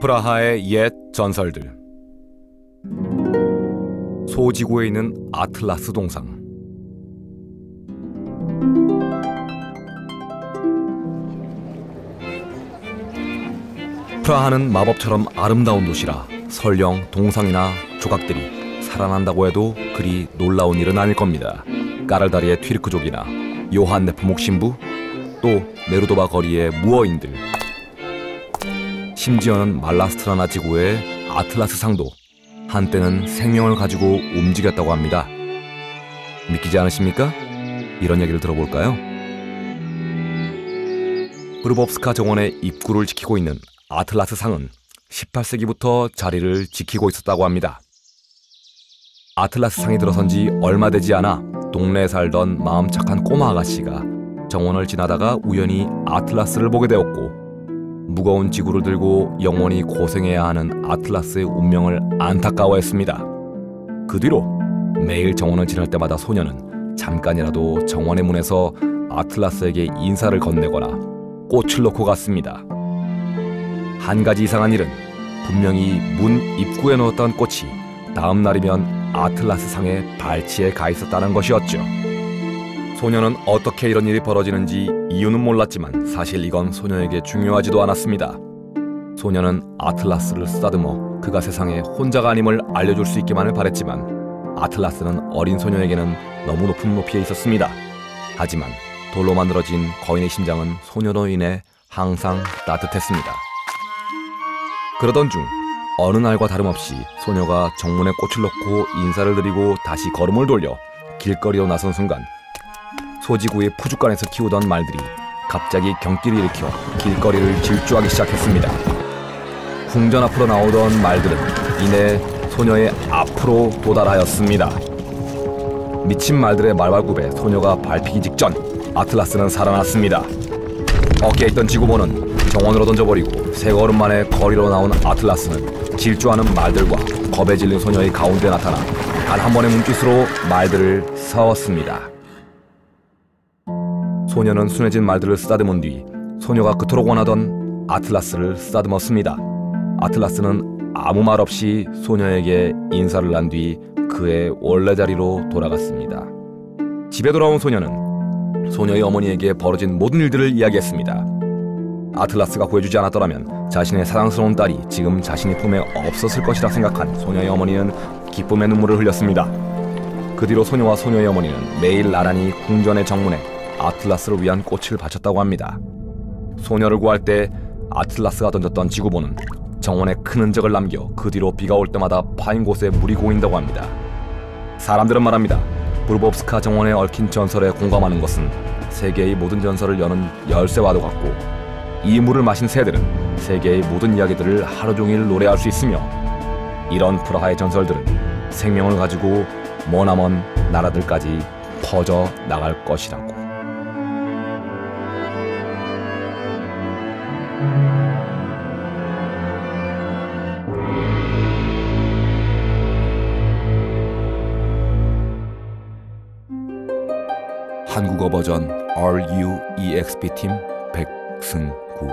프라하의 옛 전설들. 소지구에 있는 아틀라스 동상. 프라하는 마법처럼 아름다운 도시라 설령 동상이나 조각들이 살아난다고 해도 그리 놀라운 일은 아닐 겁니다. 까랄다리의 튀르크족이나 요한 네포목 신부 또 네르도바 거리의 무어인들 심지어는 말라스트라나 지구의 아틀라스 상도 한때는 생명을 가지고 움직였다고 합니다. 믿기지 않으십니까? 이런 얘기를 들어볼까요? 브르법스카 정원의 입구를 지키고 있는 아틀라스 상은 18세기부터 자리를 지키고 있었다고 합니다. 아틀라스 상이 들어선 지 얼마 되지 않아 동네에 살던 마음 착한 꼬마 아가씨가 정원을 지나다가 우연히 아틀라스를 보게 되었고 무거운 지구를 들고 영원히 고생해야 하는 아틀라스의 운명을 안타까워했습니다. 그 뒤로 매일 정원을 지날 때마다 소녀는 잠깐이라도 정원의 문에서 아틀라스에게 인사를 건네거나 꽃을 놓고 갔습니다. 한 가지 이상한 일은 분명히 문 입구에 넣었던 꽃이 다음 날이면 아틀라스 상의 발치에 가 있었다는 것이었죠. 소녀는 어떻게 이런 일이 벌어지는지 이유는 몰랐지만 사실 이건 소녀에게 중요하지도 않았습니다. 소녀는 아틀라스를 쓰다듬어 그가 세상에 혼자가 아님을 알려줄 수 있기만을 바랬지만 아틀라스는 어린 소녀에게는 너무 높은 높이에 있었습니다. 하지만 돌로 만들어진 거인의 심장은 소녀로 인해 항상 따뜻했습니다. 그러던 중 어느 날과 다름없이 소녀가 정문에 꽃을 놓고 인사를 드리고 다시 걸음을 돌려 길거리로 나선 순간 소지구의 푸죽간에서 키우던 말들이 갑자기 경기를 일으켜 길거리를 질주하기 시작했습니다. 궁전 앞으로 나오던 말들은 이내 소녀의 앞으로 도달하였습니다. 미친 말들의 말발굽에 소녀가 밟히기 직전 아틀라스는 살아났습니다. 어깨에 있던 지구본은 정원으로 던져버리고 세 걸음 만에 거리로 나온 아틀라스는 질주하는 말들과 겁에 질린 소녀의 가운데 나타나 단 한 번의 몸짓으로 말들을 세웠습니다. 소녀는 순해진 말들을 쓰다듬은 뒤 소녀가 그토록 원하던 아틀라스를 쓰다듬었습니다. 아틀라스는 아무 말 없이 소녀에게 인사를 한 뒤 그의 원래 자리로 돌아갔습니다. 집에 돌아온 소녀는 소녀의 어머니에게 벌어진 모든 일들을 이야기했습니다. 아틀라스가 구해주지 않았더라면 자신의 사랑스러운 딸이 지금 자신의 품에 없었을 것이라 생각한 소녀의 어머니는 기쁨의 눈물을 흘렸습니다. 그 뒤로 소녀와 소녀의 어머니는 매일 나란히 궁전의 정문에 아틀라스를 위한 꽃을 바쳤다고 합니다. 소녀를 구할 때 아틀라스가 던졌던 지구본은 정원에 큰 흔적을 남겨 그 뒤로 비가 올 때마다 파인 곳에 물이 고인다고 합니다. 사람들은 말합니다. 브루법스카 정원에 얽힌 전설에 공감하는 것은 세계의 모든 전설을 여는 열쇠와도 같고 이 물을 마신 새들은 세계의 모든 이야기들을 하루 종일 노래할 수 있으며 이런 프라하의 전설들은 생명을 가지고 머나먼 나라들까지 퍼져 나갈 것이라고. 한국어 버전 RUEXP 팀 백승구